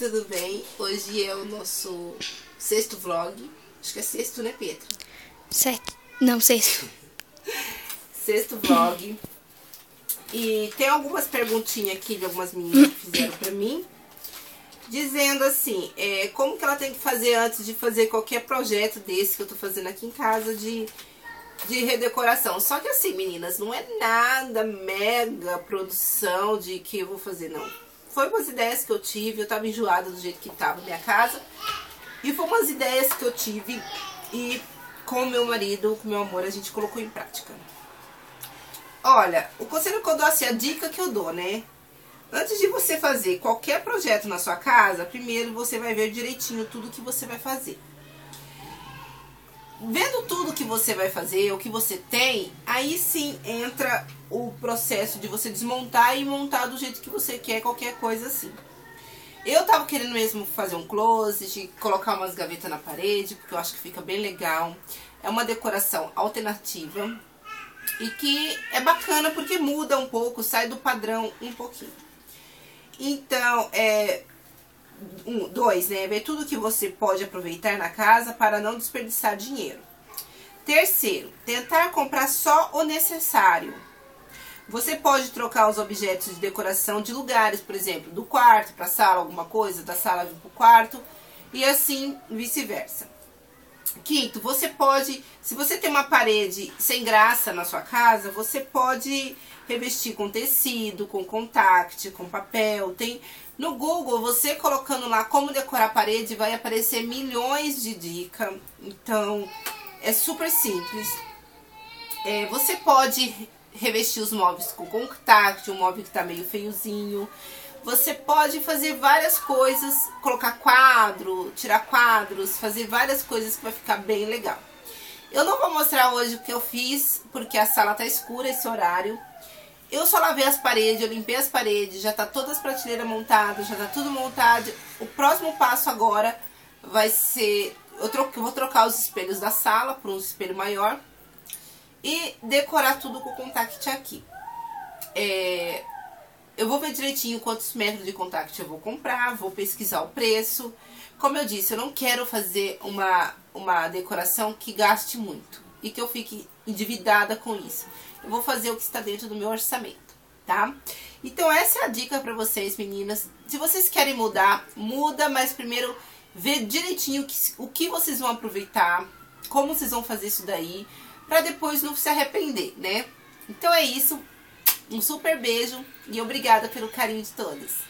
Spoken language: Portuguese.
tudo bem? Hoje é o nosso sexto vlog. Acho que é sexto, né, Petra? Sete. Não, sexto. Sexto vlog. E tem algumas perguntinhas aqui de algumas meninas que fizeram pra mim. Dizendo assim, é, como que ela tem que fazer antes de fazer qualquer projeto desse que eu tô fazendo aqui em casa de, de redecoração. Só que assim, meninas, não é nada mega produção de que eu vou fazer, não. Foi umas ideias que eu tive, eu tava enjoada do jeito que tava minha casa. E foi umas ideias que eu tive e com meu marido, com meu amor, a gente colocou em prática. Olha, o conselho que eu dou assim, a dica que eu dou, né? Antes de você fazer qualquer projeto na sua casa, primeiro você vai ver direitinho tudo que você vai fazer. Vendo tudo que você vai fazer, o que você tem, aí sim entra o processo de você desmontar e montar do jeito que você quer, qualquer coisa assim. Eu tava querendo mesmo fazer um closet, colocar umas gavetas na parede, porque eu acho que fica bem legal. É uma decoração alternativa e que é bacana porque muda um pouco, sai do padrão um pouquinho. Então, é, um, dois, né? Ver tudo que você pode aproveitar na casa para não desperdiçar dinheiro. Terceiro, tentar comprar só o necessário. Você pode trocar os objetos de decoração de lugares, por exemplo, do quarto para a sala, alguma coisa, da sala para o quarto, e assim vice-versa. Quinto, você pode, se você tem uma parede sem graça na sua casa, você pode revestir com tecido, com contact, com papel. Tem no Google, você colocando lá como decorar a parede, vai aparecer milhões de dicas. Então, é super simples. É, você pode revestir os móveis com contact, um móvel que tá meio feiozinho. Você pode fazer várias coisas, colocar quadro, tirar quadros, fazer várias coisas que vai ficar bem legal. Eu não vou mostrar hoje o que eu fiz, porque a sala tá escura esse horário. Eu só lavei as paredes, eu limpei as paredes, já tá todas as prateleiras montadas, já tá tudo montado. O próximo passo agora vai ser... Eu, troco, eu vou trocar os espelhos da sala para um espelho maior e decorar tudo com o contact aqui. É, eu vou ver direitinho quantos metros de contact eu vou comprar, vou pesquisar o preço. Como eu disse, eu não quero fazer uma, uma decoração que gaste muito e que eu fique endividada com isso. Eu vou fazer o que está dentro do meu orçamento, tá? Então essa é a dica para vocês, meninas. Se vocês querem mudar, muda, mas primeiro vê direitinho o que, vocês vão aproveitar, como vocês vão fazer isso daí, para depois não se arrepender, né? Então é isso. Um super beijo e obrigada pelo carinho de todos.